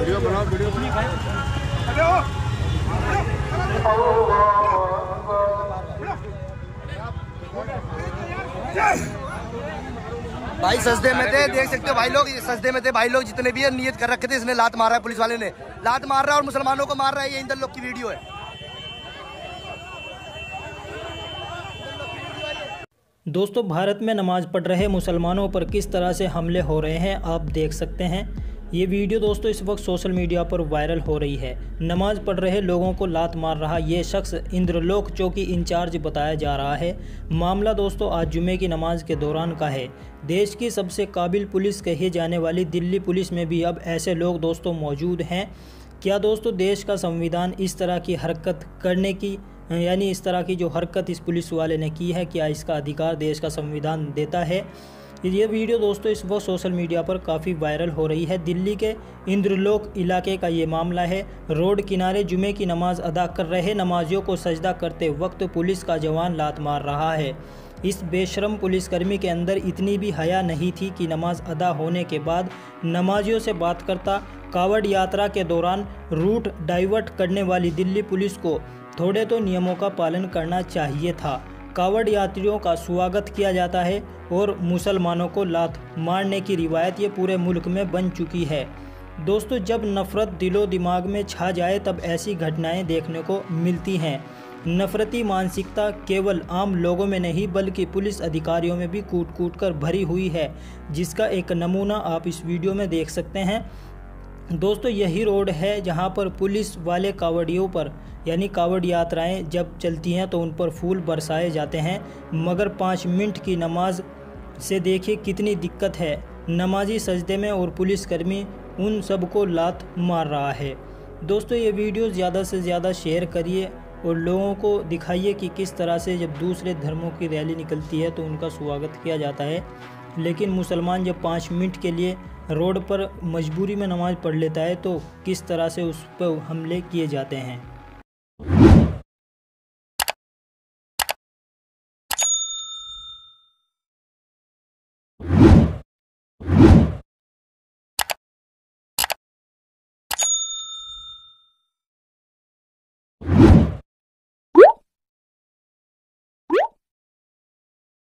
Video बनाओ video भाई सजदे में थे देख सकते हो भाई लोग ये सजदे में थे। भाई लोग जितने भी है नियत कर रखे थे इसने लात मारा है पुलिस वाले ने। लात मार रहा है और मुसलमानों को मार रहा है ये इंदर लोग की वीडियो है। दोस्तों भारत में नमाज़ पढ़ रहे मुसलमानों पर किस तरह से हमले हो रहे हैं आप देख सकते हैं। ये वीडियो दोस्तों इस वक्त सोशल मीडिया पर वायरल हो रही है। नमाज़ पढ़ रहे लोगों को लात मार रहा ये शख्स इंद्रलोक चौकी इंचार्ज बताया जा रहा है। मामला दोस्तों आज जुमे की नमाज़ के दौरान का है। देश की सबसे काबिल पुलिस कही जाने वाली दिल्ली पुलिस में भी अब ऐसे लोग दोस्तों मौजूद हैं। क्या दोस्तों देश का संविधान इस तरह की हरकत करने की, यानी इस तरह की जो हरकत इस पुलिस वाले ने की है, क्या इसका अधिकार देश का संविधान देता है? ये वीडियो दोस्तों इस वक्त सोशल मीडिया पर काफ़ी वायरल हो रही है। दिल्ली के इंद्रलोक इलाके का ये मामला है। रोड किनारे जुमे की नमाज़ अदा कर रहे नमाजियों को सजदा करते वक्त पुलिस का जवान लात मार रहा है। इस बेशरम पुलिसकर्मी के अंदर इतनी भी हया नहीं थी कि नमाज़ अदा होने के बाद नमाजियों से बात करता कावड़ यात्रा के दौरान रूट डाइवर्ट करने वाली दिल्ली पुलिस को थोड़े तो नियमों का पालन करना चाहिए था। कावड़ यात्रियों का स्वागत किया जाता है और मुसलमानों को लात मारने की रिवायत ये पूरे मुल्क में बन चुकी है। दोस्तों, जब नफ़रत दिलो दिमाग में छा जाए, तब ऐसी घटनाएँ देखने को मिलती हैं। नफ़रती मानसिकता केवल आम लोगों में नहीं, बल्कि पुलिस अधिकारियों में भी कूट कूट कर भरी हुई है, जिसका एक नमूना आप इस वीडियो में देख सकते हैं। दोस्तों, यही रोड है जहाँ पर पुलिस वाले कावड़ियों पर, यानी कावड़ यात्राएँ जब चलती हैं तो उन पर फूल बरसाए जाते हैं। मगर पाँच मिनट की नमाज़ से देखिए कितनी दिक्कत है। नमाजी सजदे में और पुलिसकर्मी उन सबको लात मार रहा है। दोस्तों, ये वीडियो ज़्यादा से ज़्यादा शेयर करिए और लोगों को दिखाइए कि किस तरह से जब दूसरे धर्मों की रैली निकलती है तो उनका स्वागत किया जाता है। लेकिन मुसलमान जब पाँच मिनट के लिए रोड पर मजबूरी में नमाज़ पढ़ लेता है तो किस तरह से उस पर हमले किए जाते हैं?